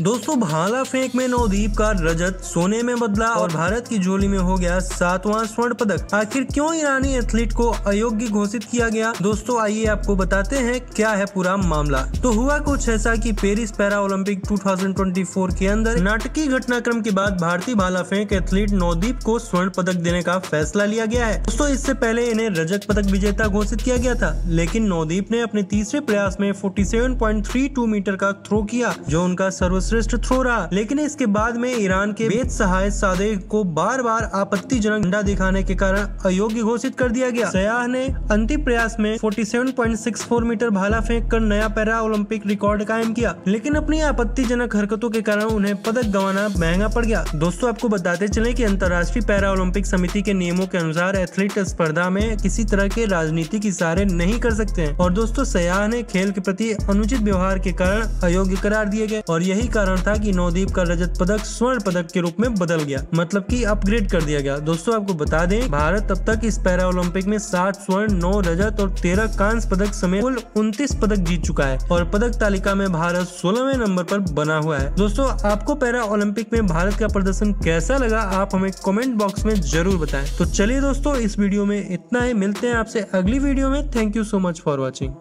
दोस्तों, भाला फेंक में नवदीप का रजत सोने में बदला और भारत की झोली में हो गया सातवां स्वर्ण पदक। आखिर क्यों ईरानी एथलीट को अयोग्य घोषित किया गया? दोस्तों, आइए आपको बताते हैं क्या है पूरा मामला। तो हुआ कुछ ऐसा कि पेरिस पैरा ओलंपिक 2024 के अंदर नाटकीय घटनाक्रम के बाद भारतीय भाला फेंक एथलीट नवदीप को स्वर्ण पदक देने का फैसला लिया गया है। दोस्तों, इससे पहले इन्हें रजत पदक विजेता घोषित किया गया था, लेकिन नवदीप ने अपने तीसरे प्रयास में 47.32 मीटर का थ्रो किया, जो उनका सर्वश्रेष्ठ थ्रो रहा लेकिन इसके बाद में ईरान के वेद सहाय सादे को बार बार आपत्तिजनक झंडा दिखाने के कारण अयोग्य घोषित कर दिया गया। सयाह ने अंतिम प्रयास में 47.64 मीटर भाला फेंक कर नया पैरा ओलंपिक रिकॉर्ड कायम किया। लेकिन अपनी आपत्तिजनक हरकतों के कारण उन्हें पदक गंवाना महँगा पड़ गया। दोस्तों, आपको बताते चले की अंतर्राष्ट्रीय पैरा ओलंपिक समिति के नियमों के अनुसार एथलीट स्पर्धा में किसी तरह के राजनीतिक इशारे नहीं कर सकते हैं। और दोस्तों, सयाह ने खेल के प्रति अनुचित व्यवहार के कारण अयोग्य करार दिए गए। और यही कारण था कि नवदीप का रजत पदक स्वर्ण पदक के रूप में बदल गया मतलब कि अपग्रेड कर दिया गया। दोस्तों, आपको बता दें, भारत अब तक इस पैरा ओलंपिक में सात स्वर्ण, नौ रजत और तेरह कांस्य पदक समेत कुल उनतीस पदक जीत चुका है और पदक तालिका में भारत सोलहवें नंबर पर बना हुआ है। दोस्तों, आपको पैरा ओलंपिक में भारत का प्रदर्शन कैसा लगा, आप हमें कमेंट बॉक्स में ज़रूर बताएँ। तो चलिए दोस्तों, इस वीडियो में इतना ही। मिलते हैं आपसे अगली वीडियो में। Thank you so much for watching